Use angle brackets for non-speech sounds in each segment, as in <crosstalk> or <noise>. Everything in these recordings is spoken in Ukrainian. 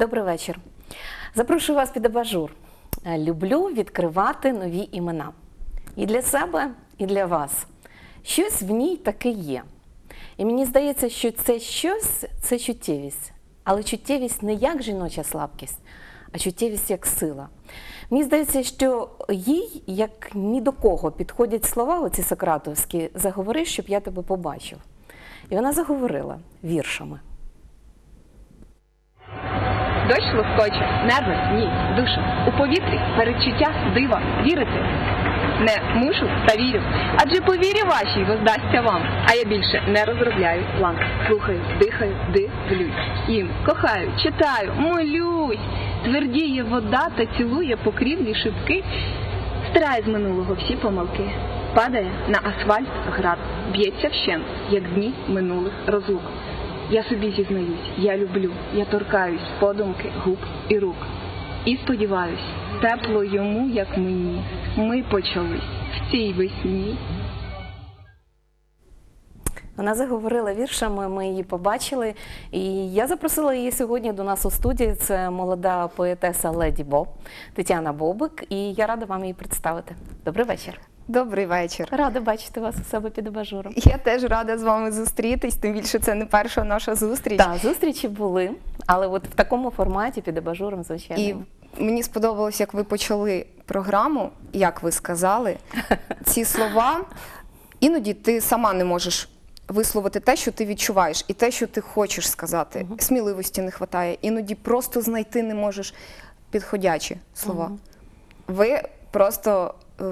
Добрий вечір. Запрошую вас під абажур. Е, Люблю відкривати нові імена. І для себе, і для вас. Щось в ній таке є. І мені здається, що це щось це чуттєвість. Але чуттєвість не як жіноча слабкість, а чуттєвість як сила. Мені здається, що їй, як ні до кого, підходять слова, оці сократовські, заговори, щоб я тебе побачив. І вона заговорила віршами. Дощ лоскоче, нерви, ні, душу. У повітрі передчуття дива, вірити. Не мушу та вірю. Адже по вірі вашій воздасться вам. А я більше не розробляю план. Слухаю, дихаю, дивлюсь. Їм кохаю, читаю, молюсь. Твердіє вода та цілує покрівлі шибки. Стирає з минулого всі помилки. Падає на асфальт град, б'ється вщент, як дні минулих розлук. Я собі зізнаюсь, я люблю, я торкаюсь подумки, губ і рук. І сподіваюсь, тепло йому, як мені. Ми почались в цій весні. Вона заговорила віршами, ми її побачили. І я запросила її сьогодні до нас у студії. Це молода поетеса Леді Бо Тетяна Бобик. І я рада вам її представити. Добрий вечір. Добрий вечір. Рада бачити вас у себе під абажуром. Я теж рада з вами зустрітись, тим більше це не перша наша зустріч. Так, зустрічі були, але от в такому форматі під абажуром, звичайно. І мені сподобалось, як ви почали програму, як ви сказали, <laughs> ці слова. Іноді ти сама не можеш висловити те, що ти відчуваєш, і те, що ти хочеш сказати. Сміливості не вистачає. Іноді просто знайти не можеш підходячі слова. Ви просто е,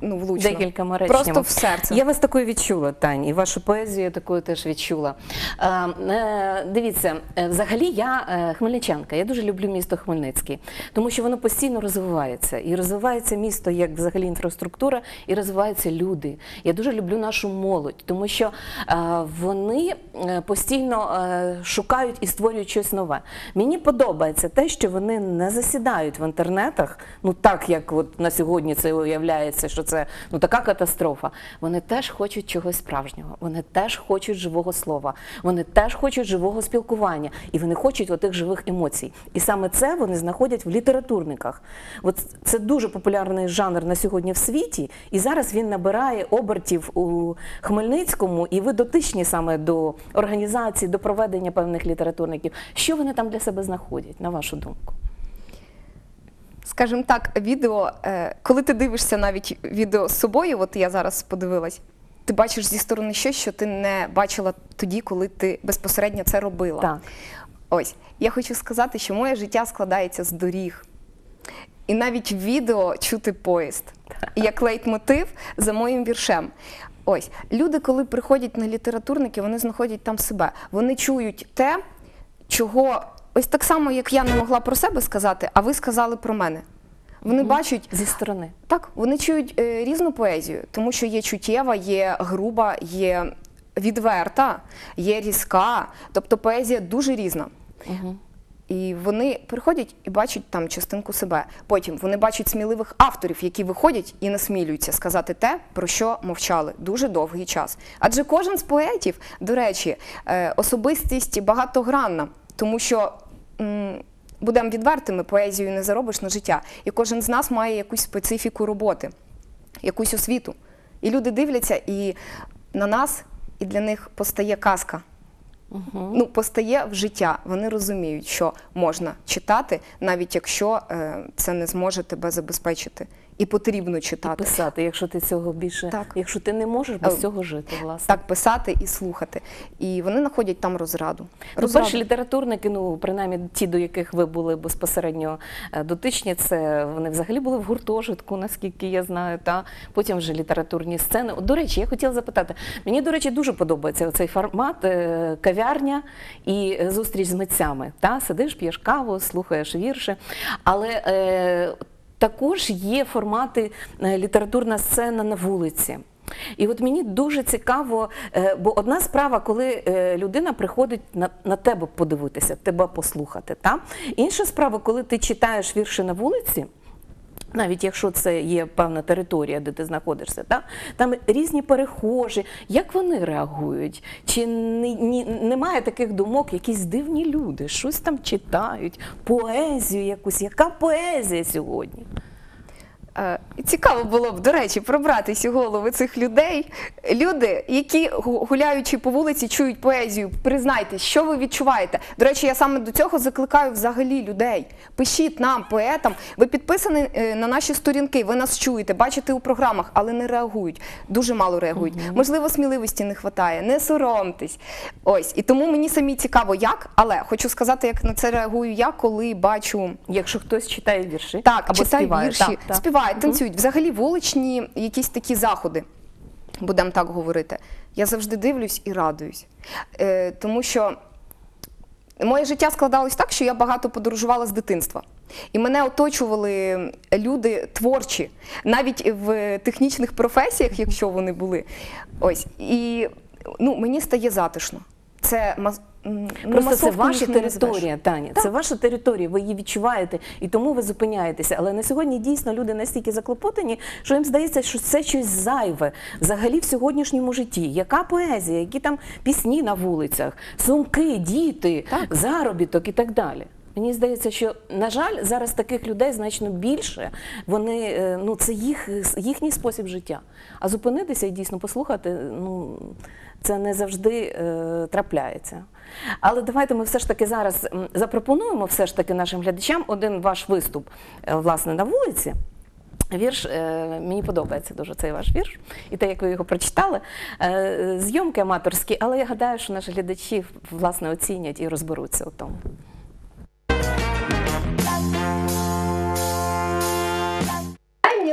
ну, влучно. Декількома реченнями. Просто в серце. Я вас такою відчула, Тань, і вашу поезію такою теж відчула. Е, е, дивіться, е, взагалі я е, хмельничанка, я дуже люблю місто Хмельницький, тому що воно постійно розвивається. І розвивається місто як взагалі інфраструктура, і розвиваються люди. Я дуже люблю нашу молодь, тому що е, вони е, постійно е, шукають і створюють щось нове. Мені подобається те, що вони не засідають в інтернетах, ну так як от на сьогодні це уявляється, що це ну така катастрофа. Вони теж хочуть чогось справжнього, вони теж хочуть живого слова, вони теж хочуть живого спілкування, і вони хочуть отих живих емоцій. І саме це вони знаходять в літературниках. От це дуже популярний жанр на сьогодні в світі, і зараз він набирає обертів у Хмельницькому, і ви дотичні саме до організації, до проведення певних літературників. Що вони там для себе знаходять, на вашу думку? Скажімо так, відео, е, коли ти дивишся навіть відео з собою, от я зараз подивилась, ти бачиш зі сторони щось, що ти не бачила тоді, коли ти безпосередньо це робила. Так. Ось, я хочу сказати, що моє життя складається з доріг. І навіть в відео чути поїзд як лейтмотив за моїм віршем. Ось, люди, коли приходять на літературники, вони знаходять там себе. Вони чують те, чого ось так само, як я не могла про себе сказати, а ви сказали про мене. Вони бачать Зі сторони. так, вони чують е, різну поезію, тому що є чуттєва, є груба, є відверта, є різка. Тобто поезія дуже різна. Угу. І вони приходять і бачать там частинку себе. Потім вони бачать сміливих авторів, які виходять і насмілюються сказати те, про що мовчали дуже довгий час. Адже кожен з поетів, до речі, е, особистість багатогранна, тому що. Будемо відвертими, поезію не заробиш на життя. І кожен з нас має якусь специфіку роботи, якусь освіту. І люди дивляться, і на нас, і для них постає казка. Ну, постає в життя. Вони розуміють, що можна читати, навіть якщо е, це не зможе тебе забезпечити. І потрібно читати. Писати, якщо ти цього більше, Так. якщо ти не можеш без Е, цього жити, власне. Так писати і слухати. І вони знаходять там розраду. Ну, перші літературники, ну принаймні ті, до яких ви були безпосередньо е, дотичні, це вони взагалі були в гуртожитку, наскільки я знаю. Та потім вже літературні сцени. От, до речі, я хотіла запитати. Мені, до речі, дуже подобається цей формат е, кав'ярня і зустріч з митцями. Та сидиш, п'єш каву, слухаєш вірші. Але е, також є формати е, літературна сцена на вулиці. І от мені дуже цікаво, е, бо одна справа, коли е, людина приходить на, на тебе подивитися, тебе послухати. Та? Інша справа, коли ти читаєш вірші на вулиці. Навіть якщо це є певна територія, де ти знаходишся, та? там різні перехожі, як вони реагують? Чи ні, ні- немає таких думок, якісь дивні люди, щось там читають, поезію якусь. Яка поезія сьогодні? Е, Цікаво було б, до речі, пробратись у голови цих людей. Люди, які гуляючи по вулиці, чують поезію. Признайтесь, що ви відчуваєте. До речі, я саме до цього закликаю взагалі людей. Пишіть нам, поетам. Ви підписані е, на наші сторінки, ви нас чуєте, бачите у програмах, але не реагують. Дуже мало реагують. Можливо, сміливості не вистачає. Не соромтесь. Ось і тому мені самі цікаво, як, але хочу сказати, як на це реагую я, коли бачу. Якщо хтось читає вірші Так, або співає, вірші, так, так. Співають, танцюють. Взагалі вуличні якісь такі заходи, будемо так говорити. Я завжди дивлюсь і радуюсь. Е, тому що моє життя складалось так, що я багато подорожувала з дитинства. І мене оточували люди творчі, навіть в технічних професіях, якщо вони були. Ось. І ну, мені стає затишно. Це Просто це ваша територія, Таня. Це ваша територія, ви її відчуваєте, і тому ви зупиняєтеся. Але на сьогодні дійсно люди настільки заклопотані, що їм здається, що це щось зайве взагалі в сьогоднішньому житті. Яка поезія, які там пісні на вулицях, сумки, діти, заробіток і так далі. Мені здається, що на жаль, зараз таких людей значно більше. Вони е, ну це їх їхній спосіб життя. А зупинитися і дійсно послухати, ну це не завжди е, трапляється. Але давайте ми все ж таки зараз запропонуємо все ж таки нашим глядачам один ваш виступ е, власне на вулиці. Вірш е, мені подобається дуже цей ваш вірш, і те, як ви його прочитали. Е, зйомки аматорські, але я гадаю, що наші глядачі власне оцінять і розберуться у тому.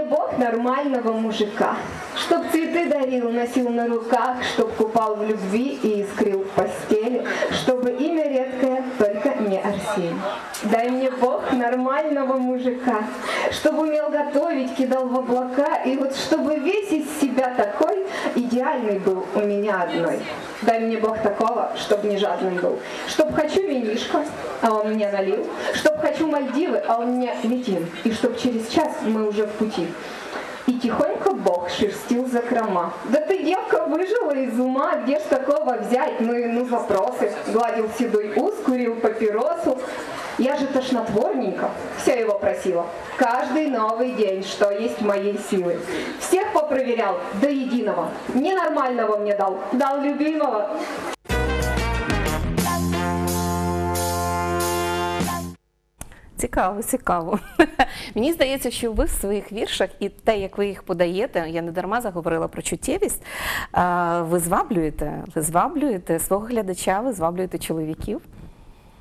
Бог нормального мужика, Чтоб цветы дарил, носил на руках, Чтоб купал в любви и искрил в постели, Чтобы имя редкое, только не Арсений. Дай мне Бог нормального мужика, Чтоб умел готовить, кидал в облака, И вот чтобы весь из себя такой идеальный был у меня одной. Дай мне Бог такого, чтоб не жадным был, Чтоб хочу винишко, а он мне налил, Чтоб хочу Мальдивы, а он мне летим, И чтоб через час мы уже в пути. И тихонько Бог шерстил закрома. Да ты, девка, выжила из ума, где ж такого взять? Ну и ну запросы. Гладил седой ус, курил папиросу. Я же тошнотворненько вся его просила. Каждый новый день, что есть моей силы. Всех попроверял до единого. Ненормального мне дал, дал любимого. Цікаво, цікаво. <laughs> Мені здається, що ви в своїх віршах і те, як ви їх подаєте, я не дарма заговорила про чуттєвість. а, Ви зваблюєте, ви зваблюєте свого глядача, ви зваблюєте чоловіків.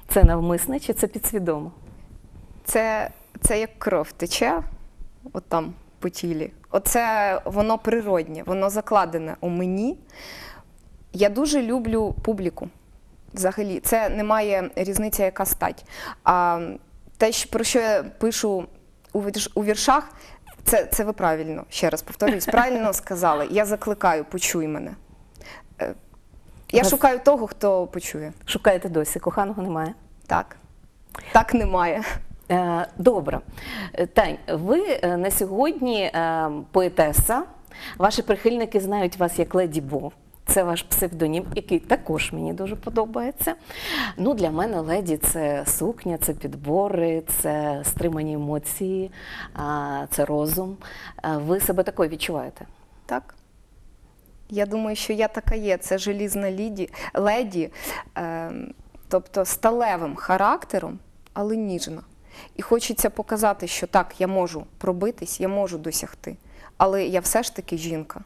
Це навмисне чи це підсвідомо? це, це як кров тече, от там по тілі. Оце воно природнє, воно закладене у мені. Я дуже люблю публіку. Взагалі, це не має різниці, яка стать. А те, про що я пишу у у віршах, це, це ви правильно, ще раз повторюсь, правильно <laughs> сказали. Я закликаю, почуй мене. Я Вас- шукаю того, хто почує. Шукаєте досі, коханого немає. Так. Так немає. Е, Добре. Е, Тань, ви е, на сьогодні поетеса. Ваші прихильники знають вас як Леді Бо. Це ваш псевдонім, який також мені дуже подобається. Ну, для мене леді це сукня, це підбори, це стримані емоції, це розум. Ви себе такою відчуваєте? Так. Я думаю, що я така є. Це желізна ліді, леді, е, тобто сталевим характером, але ніжна. І хочеться показати, що так, я можу пробитись, я можу досягти. Але я все ж таки жінка.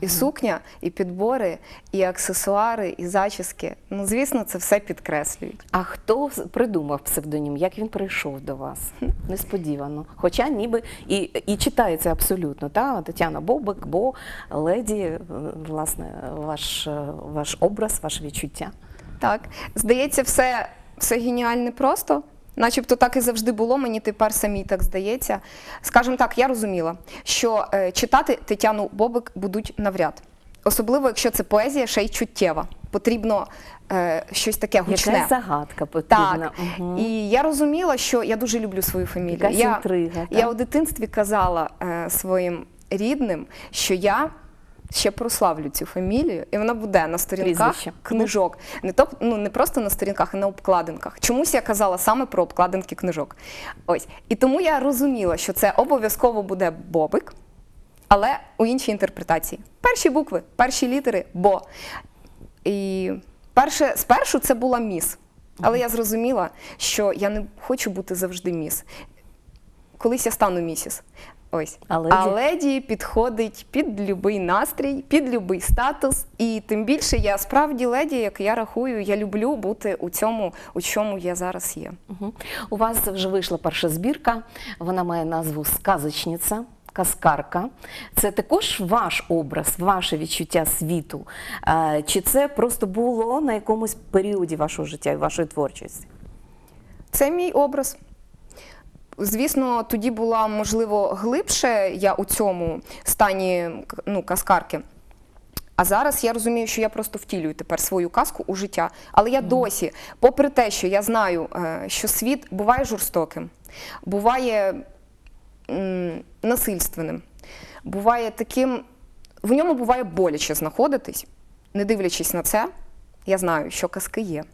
І сукня, і підбори, і аксесуари, і зачіски. Ну, звісно, це все підкреслюють. А хто придумав псевдонім? Як він прийшов до вас? <laughs> Несподівано. Хоча ніби і, і читається абсолютно. Та? Тетяна Бобик, бо леді, е, власне, ваш, е, ваш образ, ваше відчуття. Так, здається, все, все геніальне просто. Начебто так і завжди було, мені тепер самій так здається. Скажімо так, я розуміла, що е, читати Тетяну Бобик будуть навряд. Особливо, якщо це поезія ще й чуттєва. потрібно е, щось таке гучне. Якась загадка потрібна. Так. Мгм. І я розуміла, що я дуже люблю свою фамілію. Якась я, інтрига, я так? у дитинстві казала е, своїм рідним, що я ще прославлю цю фамілію, і вона буде на сторінках Прізвище. книжок. Не то ну не просто на сторінках, а на обкладинках. Чомусь я казала саме про обкладинки книжок. Ось і тому я розуміла, що це обов'язково буде Бобик, але у іншій інтерпретації. Перші букви, перші літери бо. І перше, спершу це була міс. Але я зрозуміла, що я не хочу бути завжди міс. Колись я стану місіс. Ось. А леді? А леді підходить під будь-який настрій, під будь-який статус. І тим більше я справді леді, як я рахую, я люблю бути у цьому, у чому я зараз є. Мгм. У вас вже вийшла перша збірка, вона має назву Сказочниця. Казкарка, це також ваш образ, ваше відчуття світу. Е, Чи це просто було на якомусь періоді вашого життя і вашої творчості? Це мій образ. Звісно, тоді була можливо глибше я у цьому стані ну, казкарки. А зараз я розумію, що я просто втілюю тепер свою казку у життя. Але я досі, попри те, що я знаю, е, що світ буває жорстоким, буває м, насильственним, буває таким, в ньому буває боляче знаходитись, не дивлячись на це, я знаю, що казки є.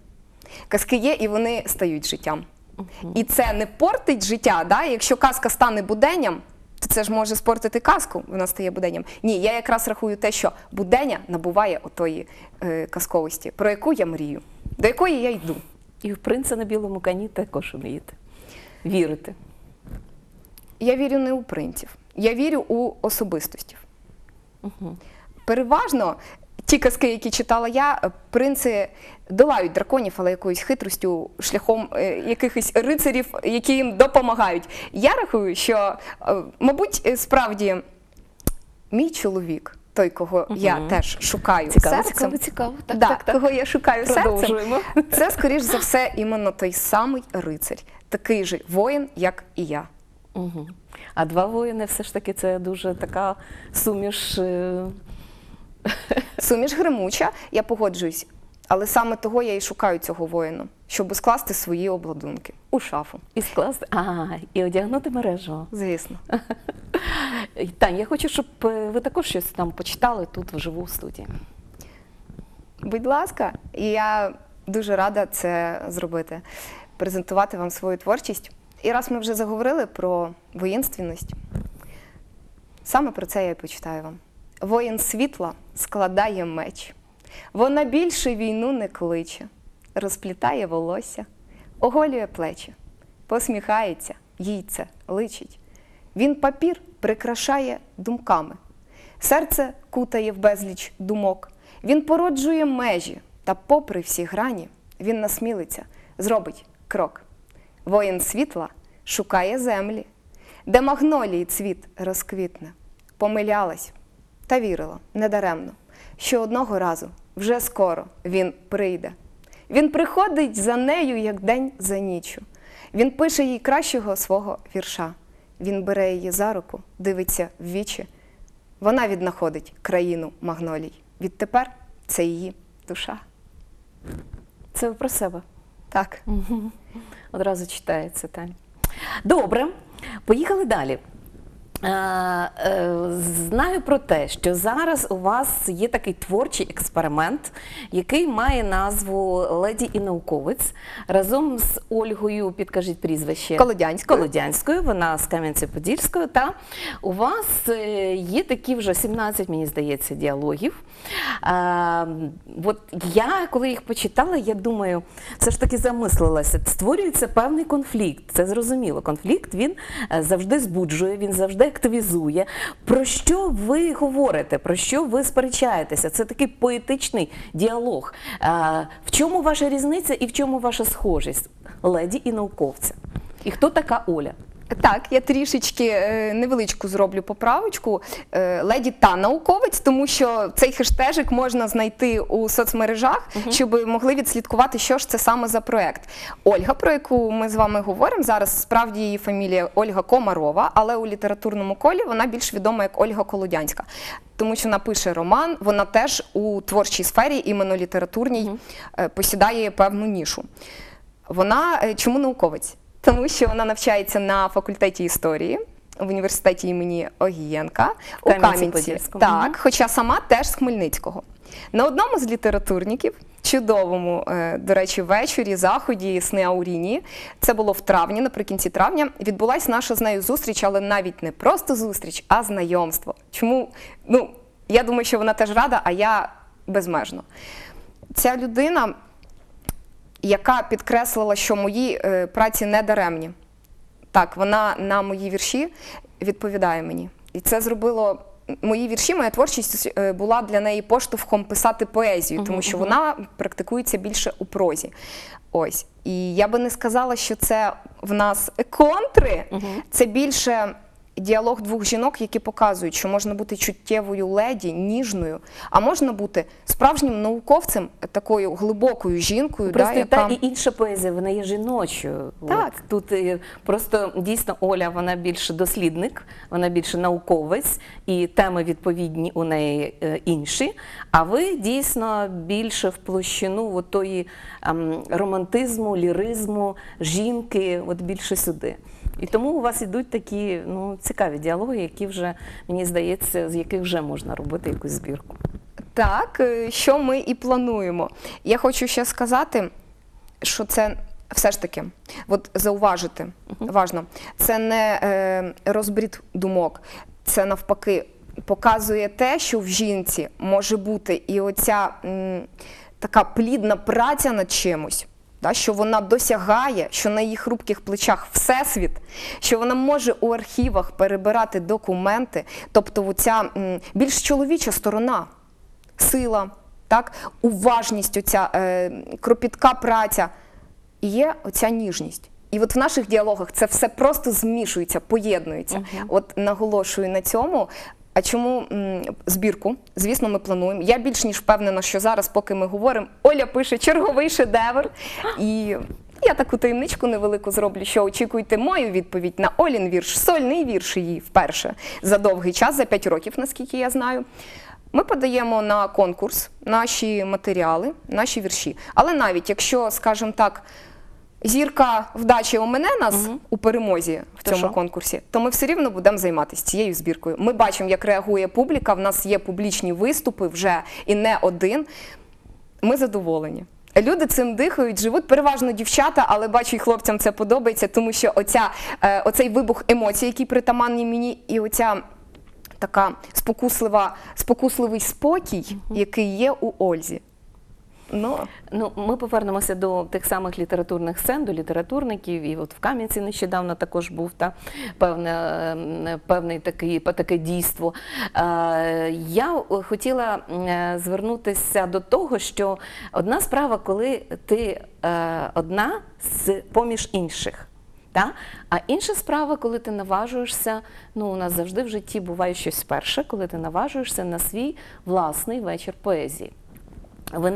Казки є і вони стають життям. І це не портить життя. Да? Якщо казка стане буденням, то це ж може спортити казку, вона стає буденням. Ні, я якраз рахую те, що будення набуває отої е, казковості, про яку я мрію, до якої я йду. І в принца на білому коні також вмієте вірити. Я вірю не у принців, я вірю у особистостів. Переважно ті казки, які читала я, е, принци долають драконів, але якоюсь хитростю, шляхом е, якихось рицарів, які їм допомагають. Я рахую, що, е, мабуть, справді мій чоловік, той, кого я теж шукаю Цікаво, серцем, цікаво, цікаво. Так, да, так, так. кого я шукаю серцем, це, скоріш за все, іменно той самий рицарь, такий же воїн, як і я. Угу. А два воїни все ж таки це дуже така суміш. Суміш гримуча, я погоджуюсь. Але саме того я і шукаю цього воїна, щоб скласти свої обладунки у шафу. І скласти, а, і одягнути мережу. Звісно. <laughs> Тань, я хочу, щоб е, ви також щось там почитали тут вживу в студії. Будь ласка, і я дуже рада це зробити, презентувати вам свою творчість. І раз ми вже заговорили про воїнственність, саме про це я і почитаю вам. Воїн світла складає меч. Вона більше війну не кличе, розплітає волосся, оголює плечі, посміхається, їй це личить. Він папір прикрашає думками, серце кутає в безліч думок. Він породжує межі, та, попри всі грані, він насмілиться, зробить крок. Воїн світла шукає землі, де магнолії цвіт розквітне. Помилялась та вірила недаремно, що одного разу, вже скоро, він прийде. Він приходить за нею, як день за ніччю. Він пише їй кращого свого вірша. Він бере її за руку, дивиться в вічі. Вона віднаходить країну магнолій. Відтепер це її душа. Це ви про себе. Так. Одразу читається, Тань. Добре, поїхали далі. Е, е, Знаю про те, що зараз у вас є такий творчий експеримент, який має назву Леді і науковець разом з Ольгою, підкажіть прізвище Колодянською. Колодянською, вона з Кам'янці-Подільської. Та у вас е, є такі вже 17, мені здається, діалогів. От я, коли їх почитала, я думаю, все ж таки замислилася. Створюється певний конфлікт. Це зрозуміло. Конфлікт він завжди збуджує, він завжди активізує. Про що ви говорите? Про що ви сперечаєтеся? Це такий поетичний діалог. В чому ваша різниця і в чому ваша схожість? Леді і науковця. І хто така Оля? Так, я трішечки е, невеличку зроблю поправочку. Е, леді та науковець, тому що цей хештежик можна знайти у соцмережах, щоб могли відслідкувати, що ж це саме за проект. Ольга, про яку ми з вами говоримо зараз, справді її фамілія Ольга Комарова, але у літературному колі вона більш відома як Ольга Колодянська. Тому що вона пише роман, вона теж у творчій сфері, іменно літературній, е, посідає певну нішу. Вона чому науковець? Тому що вона навчається на факультеті історії в університеті імені Огієнка у Кам'янці. Так, хоча сама теж з Хмельницького. На одному з літературників, чудовому, е, до речі, вечорі, заході Сни Ауріні, це було в травні, наприкінці травня, відбулася наша з нею зустріч, але навіть не просто зустріч, а знайомство. Чому? Ну, я думаю, що вона теж рада, а я безмежно. Ця людина яка підкреслила, що мої е, праці не даремні. Так, вона на мої вірші відповідає мені. І це зробило. Мої вірші, моя творчість е, була для неї поштовхом писати поезію, тому що вона практикується більше у прозі. Ось. І я би не сказала, що це в нас контри, це більше діалог двох жінок, які показують, що можна бути чуттєвою леді, ніжною, а можна бути справжнім науковцем, такою глибокою жінкою, Просто да, та і інша поезія, вона є жіночою. Так. От, тут е, просто дійсно Оля, вона більше дослідник, вона більше науковець, і теми відповідні у неї е, інші. А ви дійсно більше в площину от тої ем, романтизму, ліризму, жінки, от більше сюди. І тому у вас ідуть такі ну, цікаві діалоги, які вже, мені здається, з яких вже можна робити якусь збірку. Так, е, що ми і плануємо. Я хочу ще сказати, що це все ж таки, от зауважити, важно, це не е, розбрід думок, це навпаки показує те, що в жінці може бути і оця м, така плідна праця над чимось. Да, що вона досягає, що на її хрупких плечах всесвіт, що вона може у архівах перебирати документи, тобто оця більш чоловіча сторона, сила, так, уважність, оця е, кропітка праця, і є оця ніжність. І от в наших діалогах це все просто змішується, поєднується. От наголошую на цьому. А чому збірку? Звісно, ми плануємо. Я більш ніж впевнена, що зараз, поки ми говоримо, Оля пише черговий шедевр. І я таку таємничку невелику зроблю, що очікуйте мою відповідь на Олін вірш, сольний вірш її вперше за довгий час, за 5 років, наскільки я знаю. Ми подаємо на конкурс наші матеріали, наші вірші. Але навіть якщо, скажімо так, зірка вдачі омене нас у перемозі в То цьому що? конкурсі, то ми все рівно будемо займатися цією збіркою. Ми бачимо, як реагує публіка. В нас є публічні виступи вже і не один. Ми задоволені. Люди цим дихають, живуть переважно дівчата, але бачу, і хлопцям це подобається, тому що оця, е, оцей вибух емоцій, який притаманний мені, і оця така спокуслива, спокусливий спокій, який є у Ользі. Ну, Ну, ми повернемося до тих самих літературних сцен, до літературників. І от в Кам'янці нещодавно також був та певне, певний такий, таке дійство. Е, Я хотіла е, звернутися до того, що одна справа, коли ти е, одна з поміж інших. Та? А інша справа, коли ти наважуєшся, ну у нас завжди в житті буває щось перше, коли ти наважуєшся на свій власний вечір поезії. Ви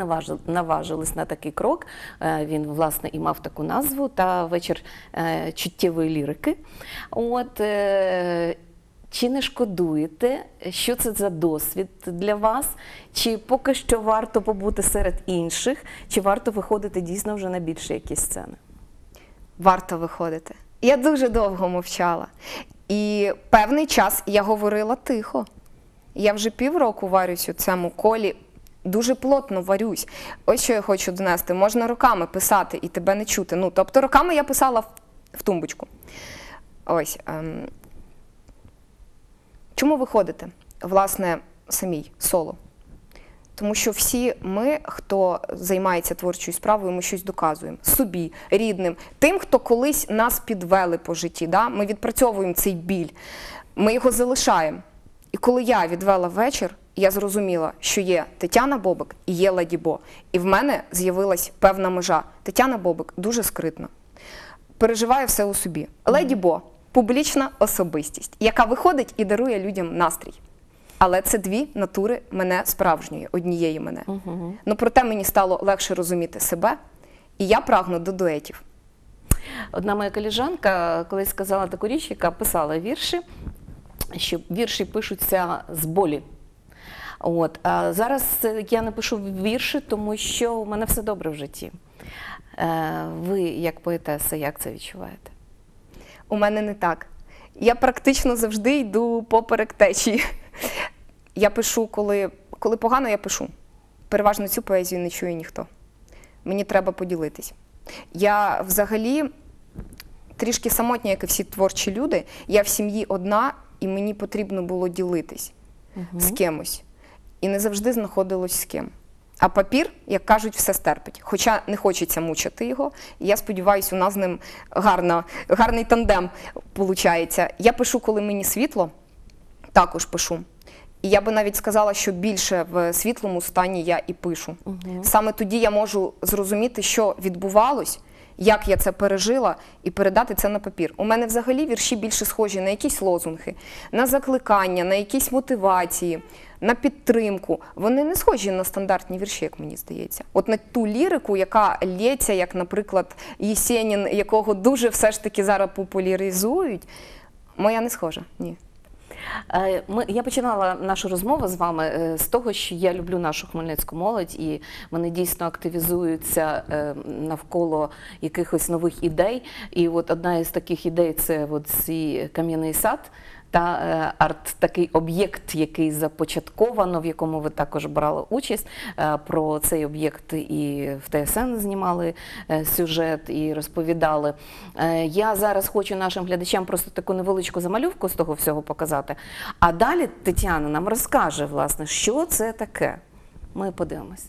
наважились на такий крок. Е, Він власне і мав таку назву та вечір е, чуттєвої лірики. От е, чи не шкодуєте, що це за досвід для вас? Чи поки що варто побути серед інших, чи варто виходити дійсно вже на більші якісь сцени? варто виходити. Я дуже довго мовчала. І певний час я говорила тихо. Я вже півроку варюсь у цьому колі, дуже плотно варюсь. Ось що я хочу донести. Можна руками писати і тебе не чути. Ну, тобто руками я писала в, в тумбочку. Ось. Ем. Чому виходите? Власне, самій соло. Тому що всі ми, хто займається творчою справою, ми щось доказуємо собі, рідним, тим, хто колись нас підвели по житті. Да? Ми відпрацьовуємо цей біль, ми його залишаємо. І коли я відвела вечір, я зрозуміла, що є Тетяна Бобик і є Леді Бо. І в мене з'явилась певна межа. Тетяна Бобик дуже скритна, переживає все у собі. Леді Бо публічна особистість, яка виходить і дарує людям настрій. Але це дві натури мене справжньої, однієї мене. Ну проте мені стало легше розуміти себе, і я прагну до дуетів. Одна моя коліжанка колись сказала таку річ, яка писала вірші, що вірші пишуться з болі. От, а зараз я не пишу вірші, тому що у мене все добре в житті. Е, ви, як поетеса, як це відчуваєте? У мене не так. Я практично завжди йду поперек течії. Я пишу, коли, коли погано, я пишу. Переважно цю поезію не чує ніхто. Мені треба поділитись. Я взагалі трішки самотня, як і всі творчі люди. Я в сім'ї одна, і мені потрібно було ділитись з кимось. І не завжди знаходилось з ким. А папір, як кажуть, все стерпить. Хоча не хочеться мучити його. І я сподіваюся, у нас з ним гарно, гарний тандем виходить. Я пишу, коли мені світло, також пишу. І я би навіть сказала, що більше в світлому стані я і пишу. Саме тоді я можу зрозуміти, що відбувалось, як я це пережила, і передати це на папір. У мене взагалі вірші більше схожі на якісь лозунги, на закликання, на якісь мотивації, на підтримку. Вони не схожі на стандартні вірші, як мені здається. От на ту лірику, яка лється, як, наприклад, Єсенін, якого дуже все ж таки зараз популяризують, моя не схожа. Ні. Е, я починала нашу розмову з вами е, з того, що я люблю нашу хмельницьку молодь, і вони дійсно активізуються е, навколо якихось нових ідей. І от одна із таких ідей це от цей кам'яний сад. Та е, арт такий об'єкт, який започатковано, в якому ви також брали участь. Е, Про цей об'єкт і в ТСН знімали е, сюжет і розповідали. Я зараз хочу нашим глядачам просто таку невеличку замальовку з того всього показати. А далі Тетяна нам розкаже, власне, що це таке. Ми подивимося.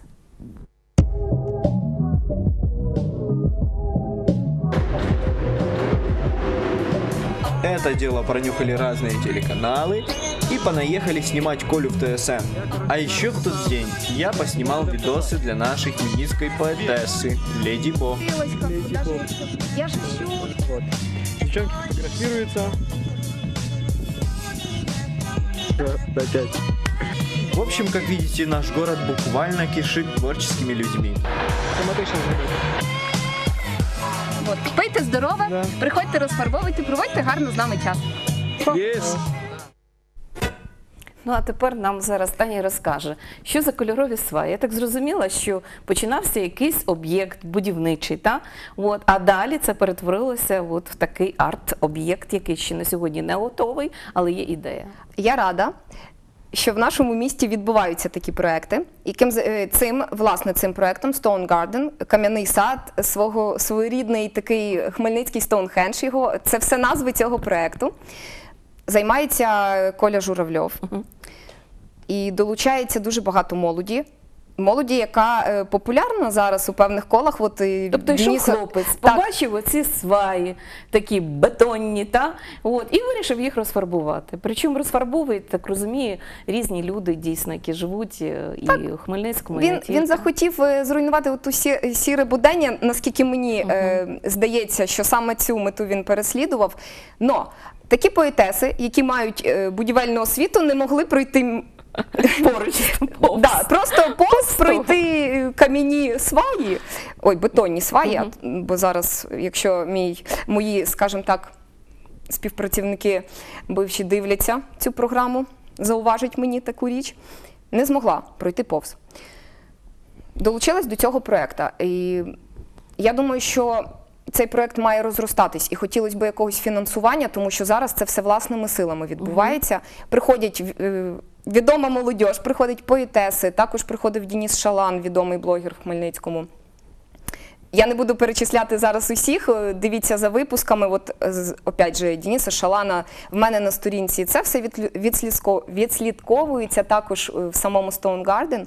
Это дело пронюхали разные телеканалы и понаехали снимать Колю в ТСН. А еще в тот день я поснимал видосы для нашей хмельницкой поэтессы Леди Бо. Я ж Девчонки фотографируются. Опять. В общем, как видите, наш город буквально кишит творческими людьми. Зробити. От, пийте здорове, Да. приходьте розфарбовуйте, проводьте гарно з нами час. Yes! Ну а тепер нам зараз Таня розкаже, що за кольорові сваї. Я так зрозуміла, що починався якийсь об'єкт будівничий, та? От, а далі це перетворилося от в такий арт-об'єкт, який ще на сьогодні не готовий, але є ідея. Я рада, що в нашому місті відбуваються такі проекти. Яким з- е, цим, власне, цим проектом Stone Garden, кам'яний сад, свого своєрідний такий хмельницький Стоунхендж, його це все назви цього проекту. Займається Коля Журавльов. І долучається дуже багато молоді. Молоді, яка е, популярна зараз у певних колах. От, і Тобто йшов Дениса- хлопець, Так, побачив оці сваї, такі бетонні, та? От, і вирішив їх розфарбувати. Причому розфарбовують, так розумію, різні люди дійсно, які живуть е, і у Хмельницькому. і не Він, тільки. він захотів е, зруйнувати оту сі, сіре будення, наскільки мені е, здається, що саме цю мету він переслідував. Но такі поетеси, які мають е, будівельну освіту, не могли пройти. <laughs> поруч. Да, просто повз пройти е, кам'яні сваї, ой, бетонні сваї, бо зараз, якщо мій, мої, скажімо так, співпрацівники бивші дивляться цю програму, зауважить мені таку річ, не змогла пройти повз. Долучилась до цього проєкту. І я думаю, що цей проєкт має розростатись і хотілося б якогось фінансування, тому що зараз це все власними силами відбувається. Приходять е, відома молодь, приходять поетеси, також приходив Дініс Шалан, відомий блогер в Хмельницькому. Я не буду перечисляти зараз усіх. е, Дивіться за випусками. От е, опять же, Дініса Шалана в мене на сторінці. Це все відслідковується також в самому Stone Garden.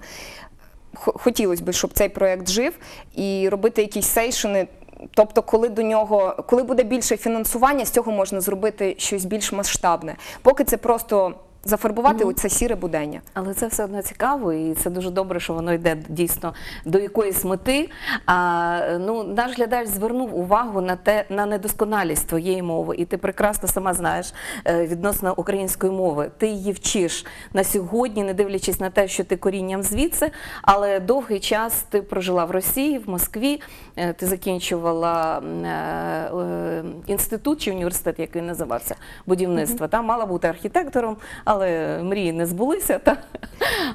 Хотілося б, щоб цей проект жив і робити якісь сейшини. Тобто, коли до нього, коли буде більше фінансування, з цього можна зробити щось більш масштабне. Поки це просто зафарбувати оце сіре будення. Але це все одно цікаво, і це дуже добре, що воно йде дійсно до якоїсь мети. А, ну, наш глядач звернув увагу на те на недосконалість твоєї мови, і ти прекрасно сама знаєш е, відносно української мови. Ти її вчиш на сьогодні, не дивлячись на те, що ти корінням звідси, але довгий час ти прожила в Росії, в Москві. е, Ти закінчувала е, інститут чи університет, який називався будівництва. Там мала бути архітектором, але мрії не збулися. Та?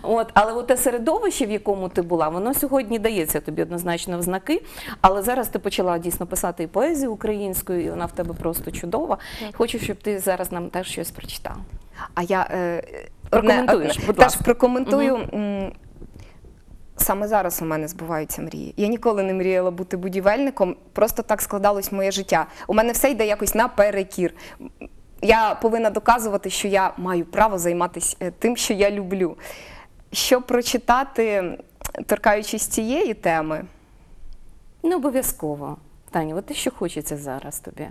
От, але от те середовище, в якому ти була, воно сьогодні дається тобі однозначно в знаки. Але зараз ти почала дійсно писати і поезію українською, і вона в тебе просто чудова. Хочу, щоб ти зараз нам теж щось прочитала. А я е, Прокоментуєш, одне- будь теж ласка. прокоментую. м, Саме зараз у мене збуваються мрії. Я ніколи не мріяла бути будівельником, просто так складалось моє життя. У мене все йде якось наперекір. Я повинна доказувати, що я маю право займатися е, тим, що я люблю. Щоб прочитати, торкаючись цієї теми, Не обов'язково. Таня, от те, що хочеться зараз тобі.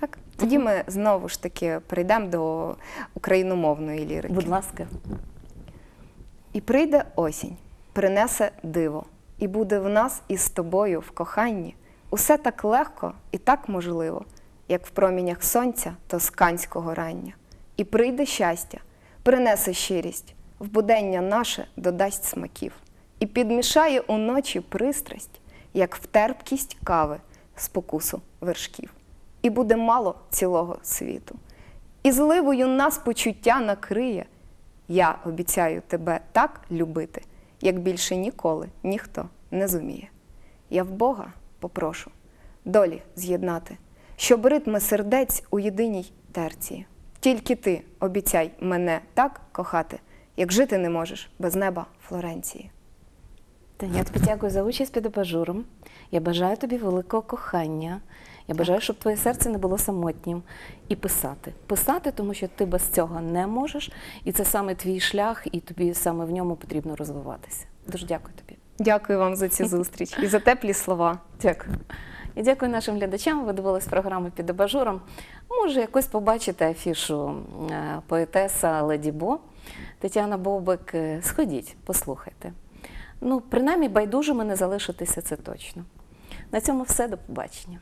так, тоді ми знову ж таки перейдемо до україномовної лірики. Будь ласка. І прийде осінь, принесе диво, і буде в нас із тобою в коханні усе так легко і так можливо, як в промінях сонця тосканського рання. І прийде щастя, принесе щирість, в будення наше додасть смаків, і підмішає уночі пристрасть, як в терпкість кави спокусу вершків. І буде мало цілого світу. І зливою нас почуття накриє. Я обіцяю тебе так любити, як більше ніколи ніхто не зуміє. Я в Бога попрошу долі з'єднати, щоб ритми сердець у єдиній терції. Тільки ти обіцяй мене так кохати, як жити не можеш без неба Флоренції. Таня, я тобі дякую за участь під абажуром. Я бажаю тобі великого кохання. Я бажаю, щоб твоє серце не було самотнім. І писати. Писати, тому що ти без цього не можеш, і це саме твій шлях, і тобі саме в ньому потрібно розвиватися. Дуже дякую тобі. Дякую вам за цю зустріч і за теплі слова. Дякую. І дякую нашим глядачам. Ви дивились програму під абажуром. Може, якось побачите афішу е, поетеса Леді Бо Тетяна Бобик. Е, Сходіть, послухайте. Ну, принаймні, байдужими не залишитися це точно. На цьому все. До побачення.